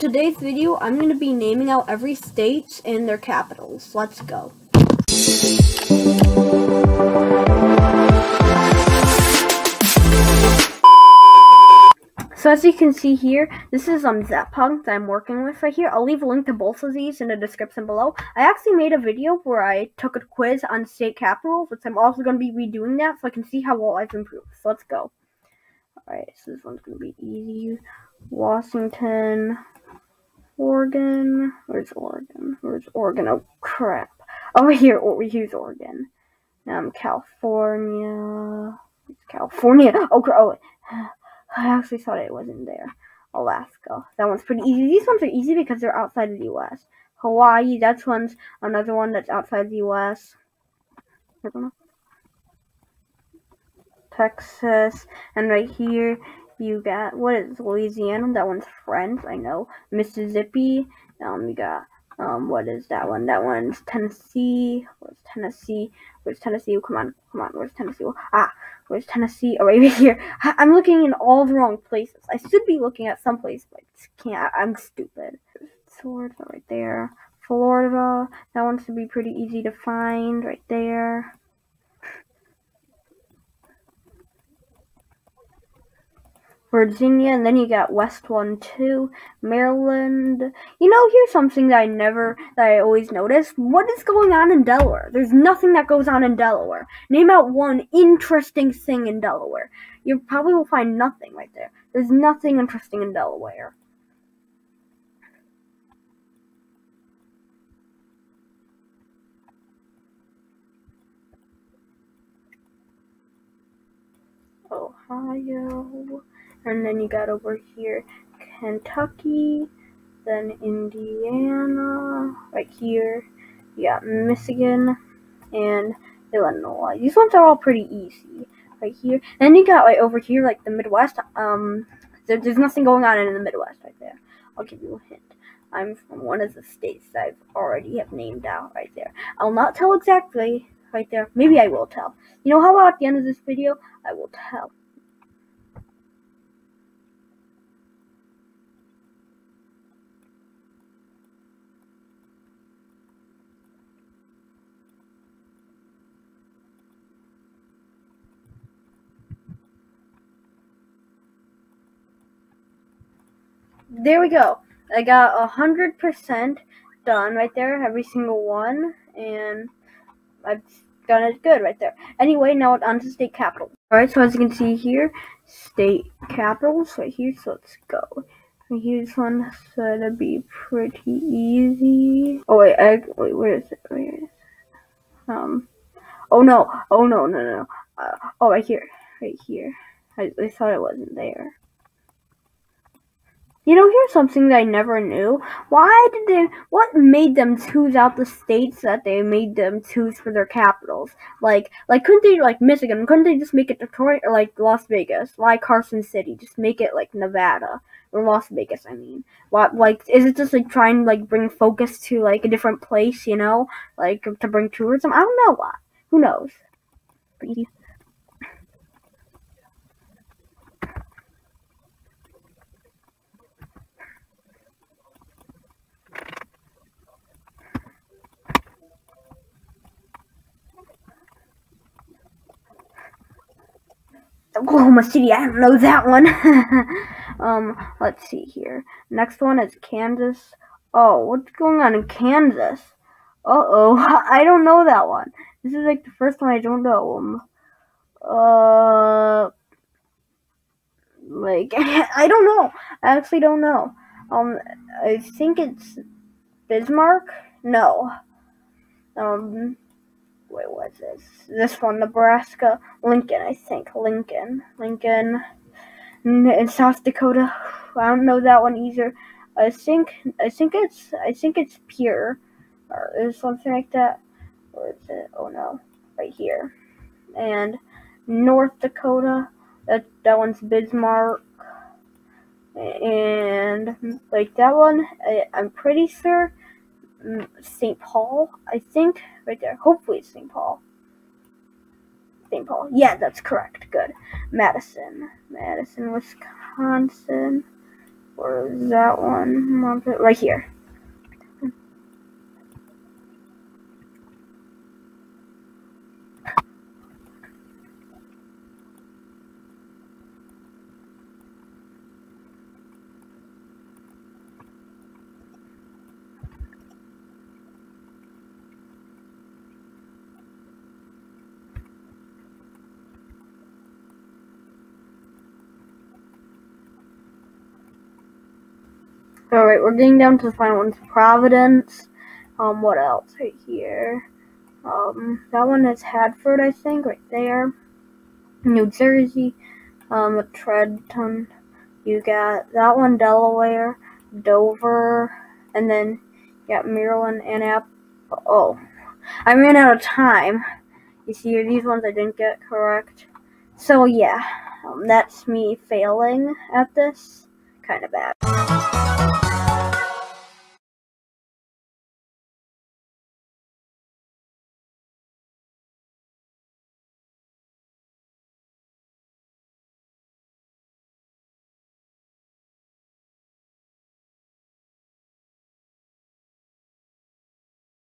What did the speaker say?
Today's video, I'm going to be naming out every state and their capitals. Let's go. So as you can see here, this is um Zeppunk that I'm working with right here. I'll leave a link to both of these in the description below. I actually made a video where I took a quiz on state capitals, which I'm also going to be redoing that so I can see how well I've improved. So let's go. Alright, so this one's going to be easy. Washington, Oregon. Where's Oregon? Where's Oregon? Oh crap. Oh here, oh, here's Oregon. Um, California. California. Oh, oh. I actually thought it wasn't there. Alaska. That one's pretty easy. These ones are easy because they're outside of the U.S. Hawaii. That's one's another one that's outside the U.S. Texas. And right here, you got what is Louisiana? That one's French. I know. Mississippi. Um, you got um, what is that one? That one's Tennessee. Where's Tennessee? Where's Tennessee? Come on, come on. Where's Tennessee? Ah, Where's Tennessee? Oh, right here. I'm looking in all the wrong places. I should be looking at some place, but I can't. I'm stupid. Florida, right there. Florida. That one should be pretty easy to find right there. Virginia, and then you got West one 2, Maryland. You know, here's something that I never, that I always notice. What is going on in Delaware? There's nothing that goes on in Delaware. Name out one interesting thing in Delaware. You probably will find nothing right there. There's nothing interesting in Delaware. Ohio and then you got over here Kentucky, then Indiana, right here, you got Michigan, and Illinois. These ones are all pretty easy, right here. And you got, like, over here, like, the Midwest, um, there, there's nothing going on in the Midwest right there. I'll give you a hint. I'm from one of the states that I've already have named out right there. I'll not tell exactly right there. Maybe I will tell. You know how at the end of this video, I will tell. There we go. I got a hundred percent done right there, every single one, and I've done it good right there. Anyway, now on to state capitals. Alright, so as you can see here, state capitals right here, so let's go. And here's one going to be pretty easy. Oh wait, I, wait, where is it? Where is it? Um, oh no, oh no, no, no. Uh, oh, right here, right here. I, I thought it wasn't there. You know, here's something that I never knew. Why did they, what made them choose out the states that they made them choose for their capitals? Like, like, couldn't they, like, Michigan, couldn't they just make it Detroit or, like, Las Vegas? Why Carson City? Just make it, like, Nevada. Or Las Vegas, I mean. What, like, is it just, like, trying, to, like, bring focus to, like, a different place, you know? Like, to bring tourism? I don't know why. Who knows? Oklahoma City. I don't know that one. um, let's see here. Next one is Kansas. Oh, what's going on in Kansas? Uh oh, I don't know that one. This is like the first one I don't know. Um, uh, like I don't know. I actually don't know. Um, I think it's Bismarck. No. Um, wait, was this? This one, Nebraska, Lincoln, I think. Lincoln, Lincoln, in South Dakota. I don't know that one either. I think, I think it's, I think it's Pierre, or something like that. Where is it? Oh no, right here. And North Dakota, that that one's Bismarck. And like that one, I, I'm pretty sure Mm, St. Paul, I think, right there. Hopefully it's St. Paul. St. Paul. Yeah, that's correct. Good. Madison. Madison, Wisconsin. Where is that one? Right here. Alright, we're getting down to the final ones. Providence. Um, what else? Right here. Um, that one is Hartford, I think, right there. New Jersey. Um, Trenton. You got that one, Delaware, Dover, and then you got Maryland and App. Oh, I ran out of time. You see, these ones I didn't get correct. So yeah, um, that's me failing at this. Kind of bad.